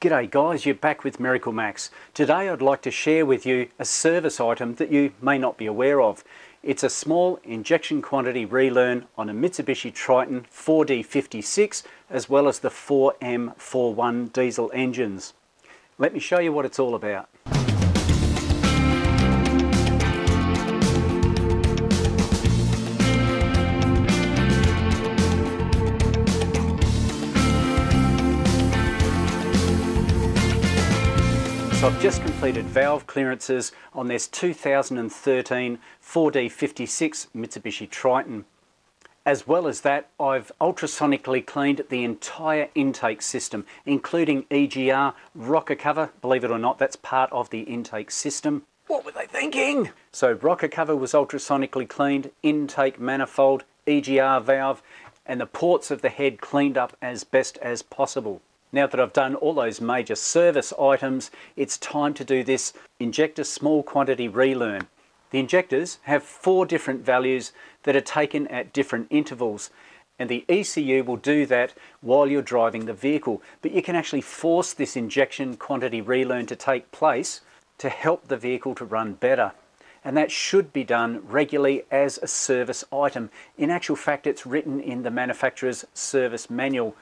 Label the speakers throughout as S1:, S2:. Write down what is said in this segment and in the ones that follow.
S1: G'day guys, you're back with Miracle Max. Today I'd like to share with you a service item that you may not be aware of. It's a small injection quantity relearn on a Mitsubishi Triton 4D56 as well as the 4M41 diesel engines. Let me show you what it's all about. So I've just completed valve clearances on this 2013 4D56 Mitsubishi Triton. As well as that, I've ultrasonically cleaned the entire intake system, including EGR, rocker cover, believe it or not, that's part of the intake system. What were they thinking? So rocker cover was ultrasonically cleaned, intake manifold, EGR valve, and the ports of the head cleaned up as best as possible. Now that I've done all those major service items, it's time to do this injector small quantity relearn. The injectors have four different values that are taken at different intervals and the ECU will do that while you're driving the vehicle. But you can actually force this injection quantity relearn to take place to help the vehicle to run better. And that should be done regularly as a service item. In actual fact, it's written in the manufacturer's service manual.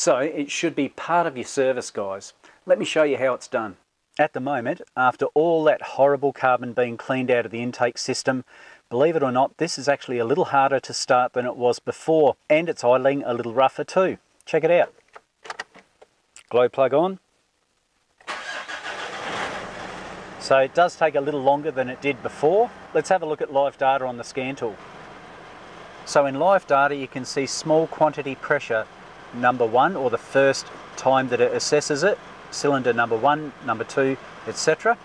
S1: So it should be part of your service, guys. Let me show you how it's done. At the moment, after all that horrible carbon being cleaned out of the intake system, believe it or not, this is actually a little harder to start than it was before, and it's idling a little rougher too. Check it out. Glow plug on. So it does take a little longer than it did before. Let's have a look at live data on the scan tool. So in live data, you can see small quantity pressure number one or the first time that it assesses it, cylinder number one, number two, etc.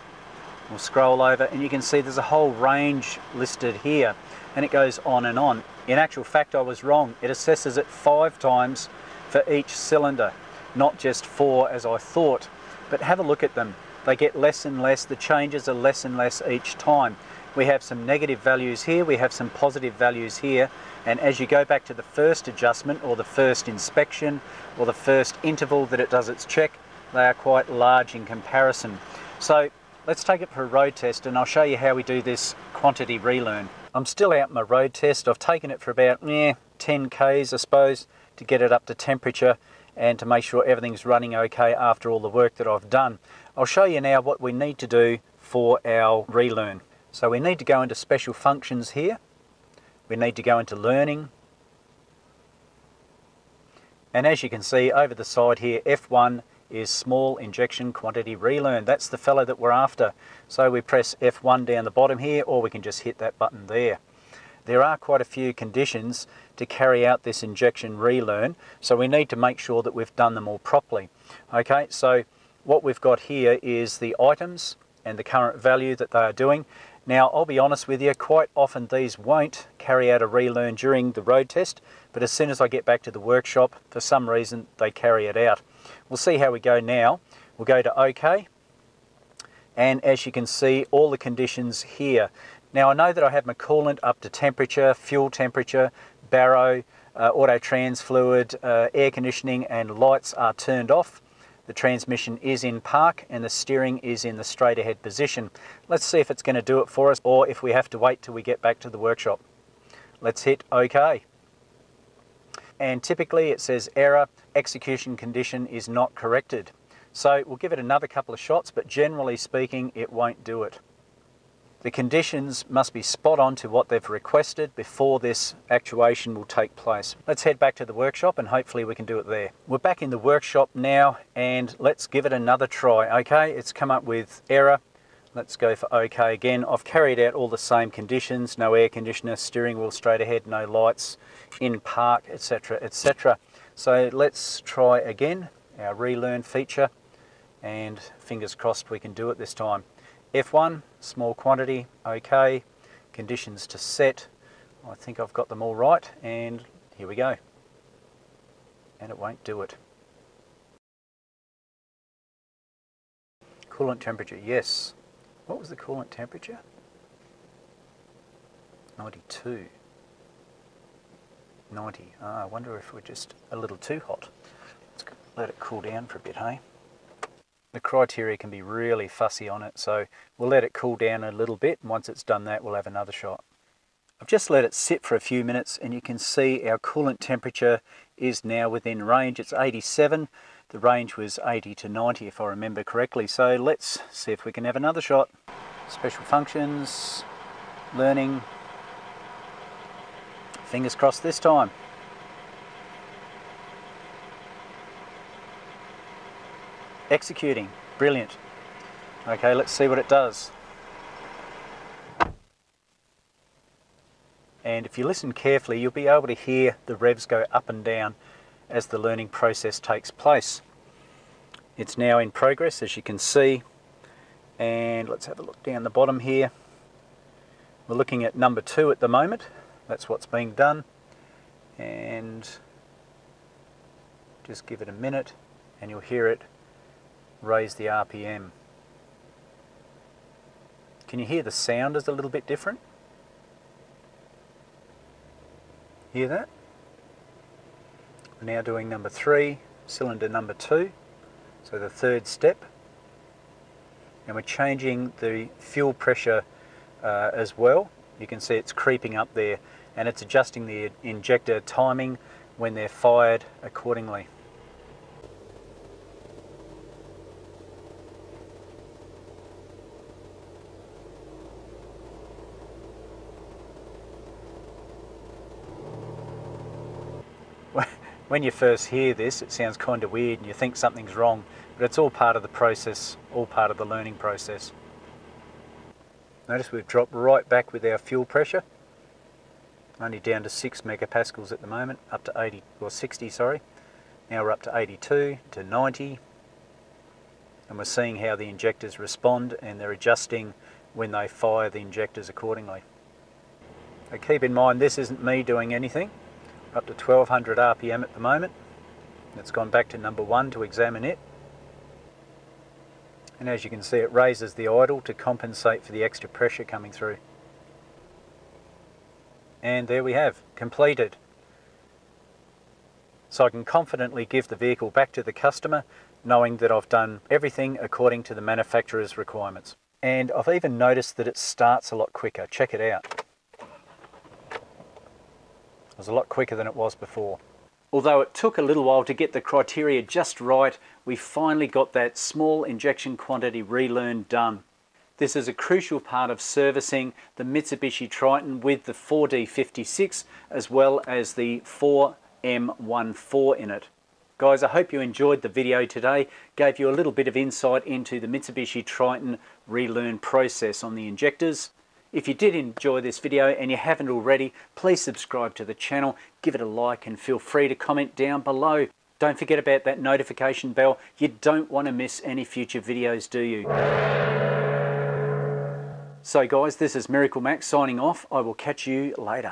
S1: We'll scroll over and you can see there's a whole range listed here and it goes on and on. In actual fact, I was wrong. It assesses it five times for each cylinder, not just four as I thought. But have a look at them. They get less and less, the changes are less and less each time. We have some negative values here, we have some positive values here, and as you go back to the first adjustment or the first inspection or the first interval that it does its check, they are quite large in comparison. So let's take it for a road test and I'll show you how we do this quantity relearn. I'm still out my road test. I've taken it for about eh, 10 Ks I suppose to get it up to temperature and to make sure everything's running okay after all the work that I've done. I'll show you now what we need to do for our relearn. So we need to go into special functions here. We need to go into learning. And as you can see over the side here, F1 is small injection quantity relearn. That's the fellow that we're after. So we press F1 down the bottom here, or we can just hit that button there. There are quite a few conditions to carry out this injection relearn, so we need to make sure that we've done them all properly. Okay, so what we've got here is the items and the current value that they are doing. Now, I'll be honest with you, quite often these won't carry out a relearn during the road test, but as soon as I get back to the workshop, for some reason, they carry it out. We'll see how we go now. We'll go to OK, and as you can see, all the conditions here. Now, I know that I have my coolant up to temperature, fuel temperature, baro, uh, auto trans fluid, uh, air conditioning, and lights are turned off. The transmission is in park and the steering is in the straight ahead position. Let's see if it's going to do it for us or if we have to wait till we get back to the workshop. Let's hit OK. And typically it says error, execution condition is not corrected. So we'll give it another couple of shots, but generally speaking, it won't do it. The conditions must be spot on to what they've requested before this actuation will take place. Let's head back to the workshop and hopefully we can do it there. We're back in the workshop now and let's give it another try. Okay, it's come up with error. Let's go for OK again. I've carried out all the same conditions, no air conditioner, steering wheel straight ahead, no lights, in park, etc, etc. So let's try again, our relearn feature, and fingers crossed we can do it this time. F1, small quantity, okay. Conditions to set, I think I've got them all right, and here we go. And it won't do it. Coolant temperature, yes. What was the coolant temperature? 92. 90. Ah, I wonder if we're just a little too hot. Let's let it cool down for a bit, hey? The criteria can be really fussy on it. So we'll let it cool down a little bit. And once it's done that, we'll have another shot. I've just let it sit for a few minutes and you can see our coolant temperature is now within range. It's 87. The range was 80 to 90 if I remember correctly. So let's see if we can have another shot. Special functions, learning. Fingers crossed this time. Executing, brilliant. Okay, let's see what it does. And if you listen carefully, you'll be able to hear the revs go up and down as the learning process takes place. It's now in progress, as you can see. And let's have a look down the bottom here. We're looking at number two at the moment. That's what's being done. And just give it a minute and you'll hear it raise the RPM. Can you hear the sound is a little bit different? Hear that? We're now doing number three, cylinder number two, so the third step. And we're changing the fuel pressure uh, as well. You can see it's creeping up there and it's adjusting the injector timing when they're fired accordingly. When you first hear this, it sounds kind of weird and you think something's wrong, but it's all part of the process, all part of the learning process. Notice we've dropped right back with our fuel pressure, only down to 6 megapascals at the moment, up to 80, or 60, sorry. Now we're up to 82, to 90, and we're seeing how the injectors respond and they're adjusting when they fire the injectors accordingly. So keep in mind this isn't me doing anything, up to 1200 RPM at the moment. It's gone back to number one to examine it. And as you can see, it raises the idle to compensate for the extra pressure coming through. And there we have, completed. So I can confidently give the vehicle back to the customer knowing that I've done everything according to the manufacturer's requirements. And I've even noticed that it starts a lot quicker. Check it out. It was a lot quicker than it was before. Although it took a little while to get the criteria just right, we finally got that small injection quantity relearn done. This is a crucial part of servicing the Mitsubishi Triton with the 4D56 as well as the 4M14 in it. Guys, I hope you enjoyed the video today, gave you a little bit of insight into the Mitsubishi Triton relearn process on the injectors. If you did enjoy this video and you haven't already, please subscribe to the channel, give it a like and feel free to comment down below. Don't forget about that notification bell. You don't want to miss any future videos, do you? So guys, this is Miracle Max signing off. I will catch you later.